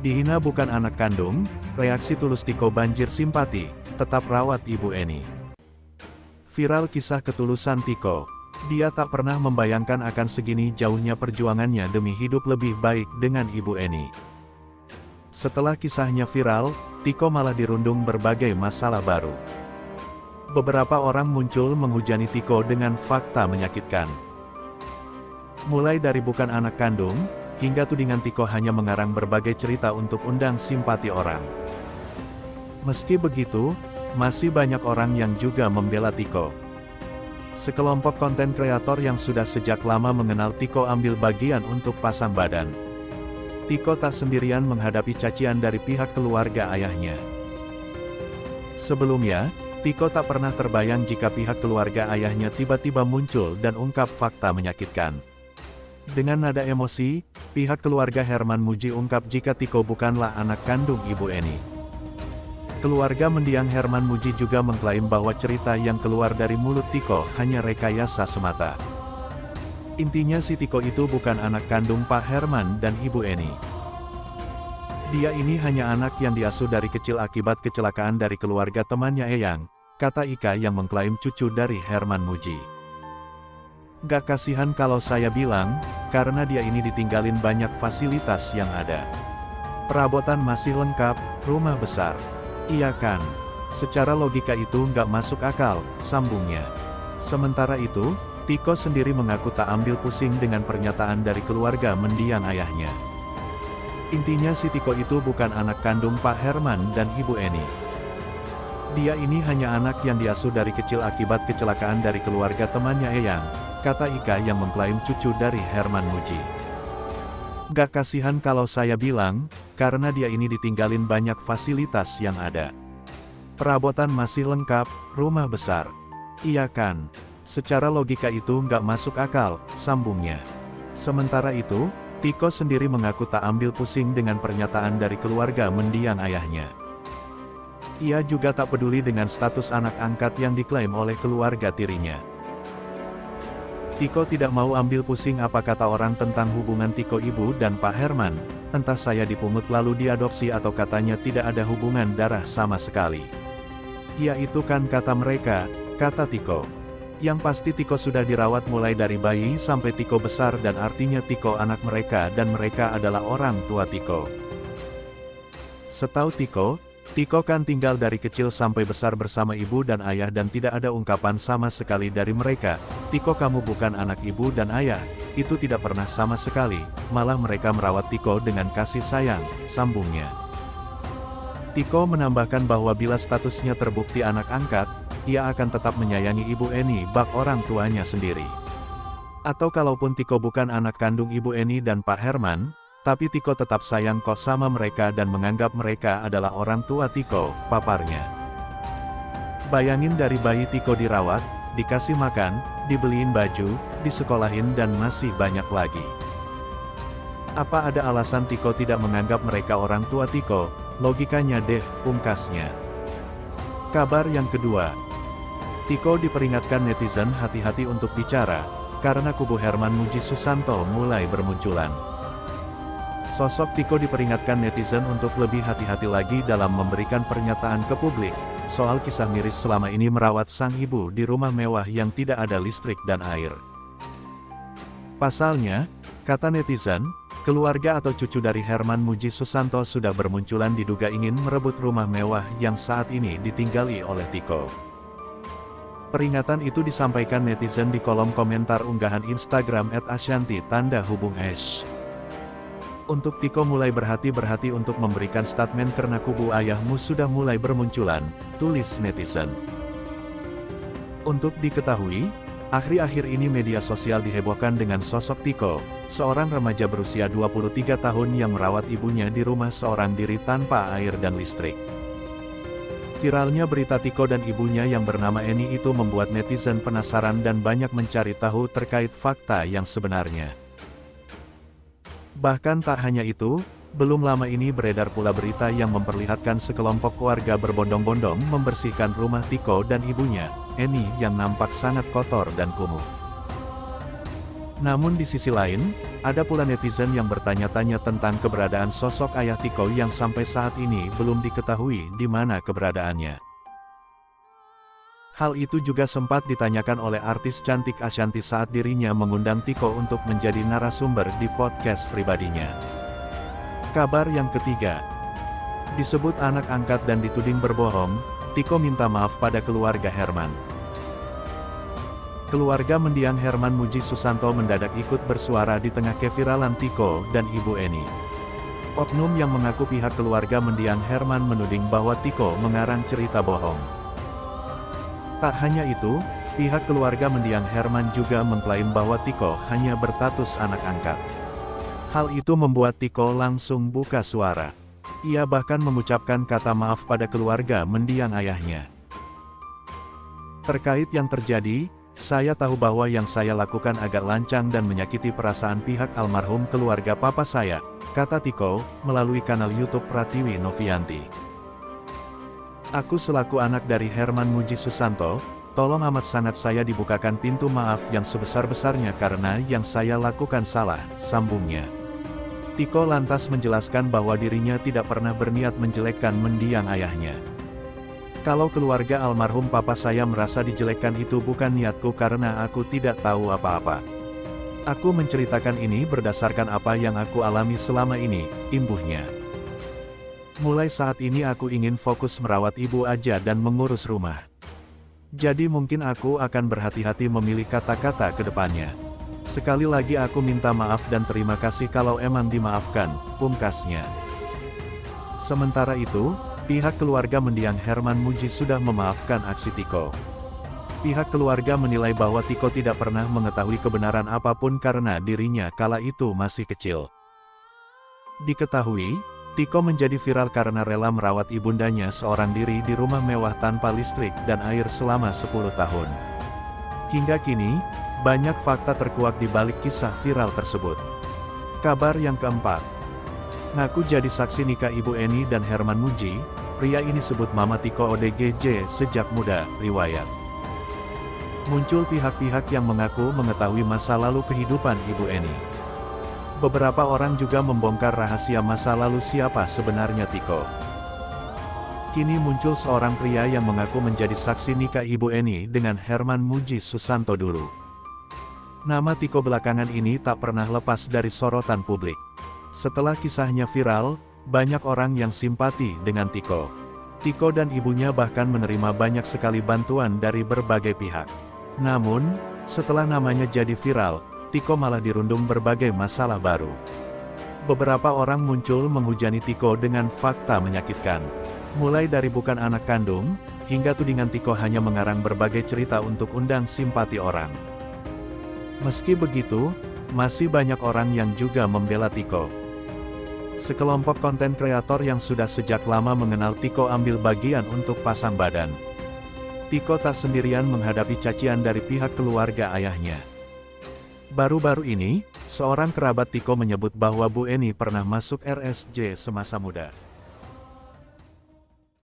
Dihina bukan anak kandung, reaksi tulus Tiko banjir simpati, tetap rawat Ibu Eni. Viral kisah ketulusan Tiko. Dia tak pernah membayangkan akan segini jauhnya perjuangannya demi hidup lebih baik dengan Ibu Eni. Setelah kisahnya viral, Tiko malah dirundung berbagai masalah baru. Beberapa orang muncul menghujani Tiko dengan fakta menyakitkan. Mulai dari bukan anak kandung, hingga tudingan Tiko hanya mengarang berbagai cerita untuk undang simpati orang. Meski begitu, masih banyak orang yang juga membela Tiko. Sekelompok konten kreator yang sudah sejak lama mengenal Tiko ambil bagian untuk pasang badan. Tiko tak sendirian menghadapi cacian dari pihak keluarga ayahnya. Sebelumnya, Tiko tak pernah terbayang jika pihak keluarga ayahnya tiba-tiba muncul dan ungkap fakta menyakitkan. Dengan nada emosi, pihak keluarga Herman Muji ungkap jika Tiko bukanlah anak kandung Ibu Eni. Keluarga mendiang Herman Muji juga mengklaim bahwa cerita yang keluar dari mulut Tiko hanya rekayasa semata. Intinya si Tiko itu bukan anak kandung Pak Herman dan Ibu Eni. Dia ini hanya anak yang diasuh dari kecil akibat kecelakaan dari keluarga temannya Eyang, kata Ika yang mengklaim cucu dari Herman Muji. Gak kasihan kalau saya bilang, karena dia ini ditinggalin banyak fasilitas yang ada. Perabotan masih lengkap, rumah besar. Iya kan? Secara logika itu nggak masuk akal, sambungnya. Sementara itu, Tiko sendiri mengaku tak ambil pusing dengan pernyataan dari keluarga mendiang ayahnya. Intinya si Tiko itu bukan anak kandung Pak Herman dan Ibu Eni. Dia ini hanya anak yang diasuh dari kecil akibat kecelakaan dari keluarga temannya Eyang, kata Ika yang mengklaim cucu dari Herman Muji. Gak kasihan kalau saya bilang, karena dia ini ditinggalin banyak fasilitas yang ada. Perabotan masih lengkap, rumah besar. Iya kan? Secara logika itu nggak masuk akal, sambungnya. Sementara itu, Tiko sendiri mengaku tak ambil pusing dengan pernyataan dari keluarga mendiang ayahnya. Ia juga tak peduli dengan status anak angkat yang diklaim oleh keluarga tirinya. Tiko tidak mau ambil pusing apa kata orang tentang hubungan Tiko ibu dan Pak Herman, entah saya dipungut lalu diadopsi atau katanya tidak ada hubungan darah sama sekali. Ya itu kan kata mereka, kata Tiko. Yang pasti Tiko sudah dirawat mulai dari bayi sampai Tiko besar dan artinya Tiko anak mereka dan mereka adalah orang tua Tiko. Setahu Tiko, Tiko kan tinggal dari kecil sampai besar bersama ibu dan ayah dan tidak ada ungkapan sama sekali dari mereka, Tiko kamu bukan anak ibu dan ayah, itu tidak pernah sama sekali, malah mereka merawat Tiko dengan kasih sayang, sambungnya. Tiko menambahkan bahwa bila statusnya terbukti anak angkat, ia akan tetap menyayangi ibu Eni bak orang tuanya sendiri. Atau kalaupun Tiko bukan anak kandung ibu Eni dan Pak Herman, tapi Tiko tetap sayang kok sama mereka dan menganggap mereka adalah orang tua Tiko, paparnya. Bayangin dari bayi Tiko dirawat, dikasih makan, dibeliin baju, disekolahin dan masih banyak lagi. Apa ada alasan Tiko tidak menganggap mereka orang tua Tiko? Logikanya deh, pungkasnya. Kabar yang kedua. Tiko diperingatkan netizen hati-hati untuk bicara, karena kubu Herman Muji Susanto mulai bermunculan. Sosok Tiko diperingatkan netizen untuk lebih hati-hati lagi dalam memberikan pernyataan ke publik, soal kisah miris selama ini merawat sang ibu di rumah mewah yang tidak ada listrik dan air. Pasalnya, kata netizen, keluarga atau cucu dari Herman Muji Susanto sudah bermunculan diduga ingin merebut rumah mewah yang saat ini ditinggali oleh Tiko. Peringatan itu disampaikan netizen di kolom komentar unggahan Instagram @ashanti tanda hubung. Untuk Tiko mulai berhati-berhati untuk memberikan statement karena kubu ayahmu sudah mulai bermunculan, tulis netizen. Untuk diketahui, akhir-akhir ini media sosial dihebohkan dengan sosok Tiko, seorang remaja berusia 23 tahun yang merawat ibunya di rumah seorang diri tanpa air dan listrik. Viralnya berita Tiko dan ibunya yang bernama Eni itu membuat netizen penasaran dan banyak mencari tahu terkait fakta yang sebenarnya. Bahkan tak hanya itu, belum lama ini beredar pula berita yang memperlihatkan sekelompok warga berbondong-bondong membersihkan rumah Tiko dan ibunya, Eni yang nampak sangat kotor dan kumuh. Namun di sisi lain, Ada pula netizen yang bertanya-tanya tentang keberadaan sosok ayah Tiko yang sampai saat ini belum diketahui di mana keberadaannya. Hal itu juga sempat ditanyakan oleh artis cantik Ashanti saat dirinya mengundang Tiko untuk menjadi narasumber di podcast pribadinya. Kabar yang ketiga. Disebut anak angkat dan dituding berbohong, Tiko minta maaf pada keluarga Herman. Keluarga mendiang Herman Muji Susanto mendadak ikut bersuara di tengah keviralan Tiko dan Ibu Eni. Oknum yang mengaku pihak keluarga mendiang Herman menuding bahwa Tiko mengarang cerita bohong. Tak hanya itu, pihak keluarga mendiang Herman juga mengklaim bahwa Tiko hanya bertatus anak angkat. Hal itu membuat Tiko langsung buka suara. Ia bahkan mengucapkan kata maaf pada keluarga mendiang ayahnya. Terkait yang terjadi, saya tahu bahwa yang saya lakukan agak lancang dan menyakiti perasaan pihak almarhum keluarga papa saya, kata Tiko, melalui kanal YouTube Pratiwi Novianti. Aku selaku anak dari Herman Muji Susanto, tolong amat sangat saya dibukakan pintu maaf yang sebesar-besarnya karena yang saya lakukan salah, sambungnya. Tiko lantas menjelaskan bahwa dirinya tidak pernah berniat menjelekkan mendiang ayahnya. Kalau keluarga almarhum papa saya merasa dijelekkan itu bukan niatku karena aku tidak tahu apa-apa. Aku menceritakan ini berdasarkan apa yang aku alami selama ini, imbuhnya. Mulai saat ini aku ingin fokus merawat ibu aja dan mengurus rumah. Jadi mungkin aku akan berhati-hati memilih kata-kata ke depannya. Sekali lagi aku minta maaf dan terima kasih kalau emang dimaafkan, pungkasnya. Sementara itu, Pihak keluarga mendiang Herman Muji sudah memaafkan aksi Tiko. Pihak keluarga menilai bahwa Tiko tidak pernah mengetahui kebenaran apa pun karena dirinya kala itu masih kecil. Diketahui, Tiko menjadi viral karena rela merawat ibundanya seorang diri di rumah mewah tanpa listrik dan air selama 10 tahun. Hingga kini, banyak fakta terkuak di balik kisah viral tersebut. Kabar yang keempat, ngaku jadi saksi nikah Ibu Eni dan Herman Muji, Pria ini sebut Mama Tiko ODGJ sejak muda, riwayat. Muncul pihak-pihak yang mengaku mengetahui masa lalu kehidupan Ibu Eni. Beberapa orang juga membongkar rahasia masa lalu siapa sebenarnya Tiko. Kini muncul seorang pria yang mengaku menjadi saksi nikah Ibu Eni dengan Herman Muji Susanto dulu. Nama Tiko belakangan ini tak pernah lepas dari sorotan publik. Setelah kisahnya viral, banyak orang yang simpati dengan Tiko. Tiko dan ibunya bahkan menerima banyak sekali bantuan dari berbagai pihak. Namun, setelah namanya jadi viral, Tiko malah dirundung berbagai masalah baru. Beberapa orang muncul menghujani Tiko dengan fakta menyakitkan. Mulai dari bukan anak kandung, hingga tudingan Tiko hanya mengarang berbagai cerita untuk undang simpati orang. Meski begitu, masih banyak orang yang juga membela Tiko. Sekelompok konten kreator yang sudah sejak lama mengenal Tiko ambil bagian untuk pasang badan. Tiko tak sendirian menghadapi cacian dari pihak keluarga ayahnya. Baru-baru ini, seorang kerabat Tiko menyebut bahwa Bu Eni pernah masuk RSJ semasa muda.